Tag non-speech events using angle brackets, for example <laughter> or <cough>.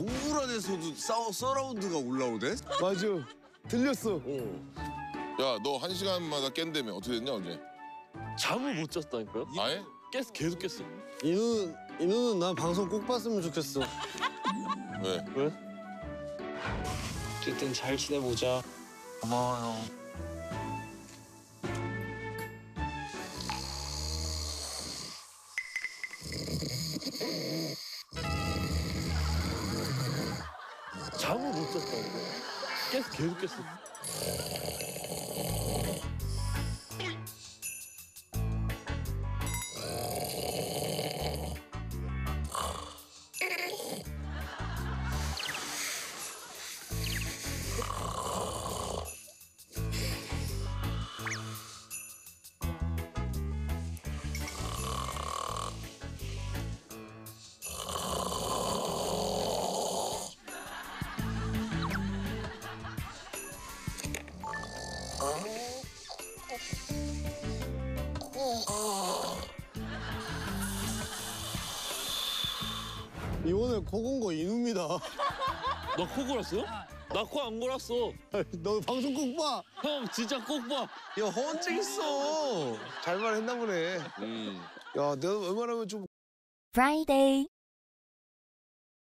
동굴 안에서도 싸워 서라운드가 올라오대? 맞아. 들렸어. 야, 너 한 시간마다 깬다며 어떻게 됐냐 어제? 잠을 못 잤다니까요? 아예? 깼 계속 깼어. 이누는 이누는 난 방송 꼭 봤으면 좋겠어. <laughs> 왜? 왜? 어쨌든 잘 지내보자. 고마워요. 잠을 못 잤다니까요? 깼 계속 깼어. 이번에 코곤 거 이누입니다. 나 코 골았어요? 나코 안 골았어. 너 방송 꼭 봐. 형 진짜 꼭 봐. 야 허언증 있어. 잘만 했나 보네. 음. 야, 내가 웬만하면 좀 Friday.